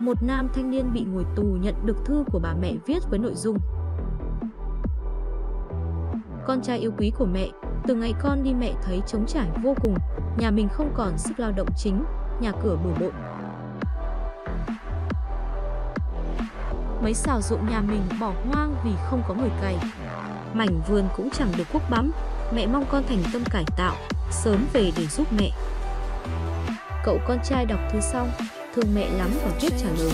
một nam thanh niên bị ngồi tù nhận được thư của bà mẹ viết với nội dung Con trai yêu quý của mẹ, từ ngày con đi mẹ thấy trống trải vô cùng, nhà mình không còn sức lao động chính, nhà cửa bừa bộn. Mấy xào ruộng nhà mình bỏ hoang vì không có người cày. Mảnh vườn cũng chẳng được quốc bắm, mẹ mong con thành tâm cải tạo, sớm về để giúp mẹ. Cậu con trai đọc thư xong, thương mẹ lắm và viết trả lời.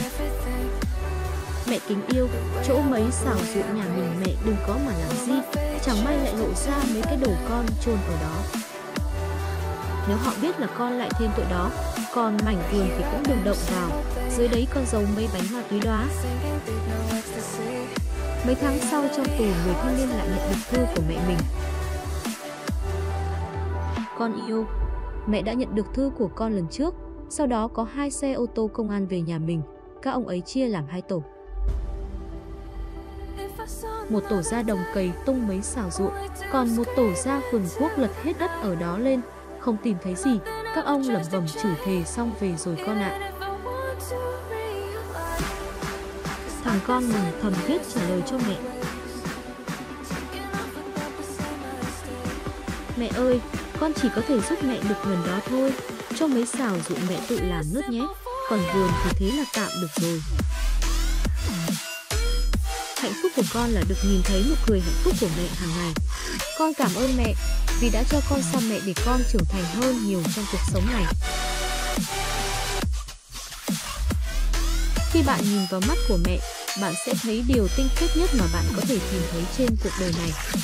Mẹ kính yêu, chỗ mấy xào ruộng nhà mình mẹ đừng có mà làm gì, chẳng may lại lộ ra mấy cái đồ con chôn ở đó. Nếu họ biết là con lại thêm tội đó, còn mảnh vườn thì cũng đừng động vào, dưới đấy con giấu mấy bánh ma túy đóa. Mấy tháng sau trong tù người thanh niên lại nhận được thư của mẹ mình. Con yêu, mẹ đã nhận được thư của con lần trước, sau đó có hai xe ô tô công an về nhà mình, các ông ấy chia làm hai tổ. Một tổ ra đồng cày tung mấy xào ruộng, còn một tổ ra vườn quốc lật hết đất ở đó lên, không tìm thấy gì, các ông lẩm bẩm chửi thề xong về rồi con ạ. Thằng con mừng thầm viết trả lời cho mẹ. Mẹ ơi, con chỉ có thể giúp mẹ được gần đó thôi, cho mấy xào dụ mẹ tự làm nước nhé, còn vườn thì thế là tạm được rồi. Hạnh phúc của con là được nhìn thấy nụ cười hạnh phúc của mẹ hàng ngày. Con cảm ơn mẹ vì đã cho con xa mẹ để con trưởng thành hơn nhiều trong cuộc sống này. Khi bạn nhìn vào mắt của mẹ, bạn sẽ thấy điều tinh khiết nhất mà bạn có thể tìm thấy trên cuộc đời này.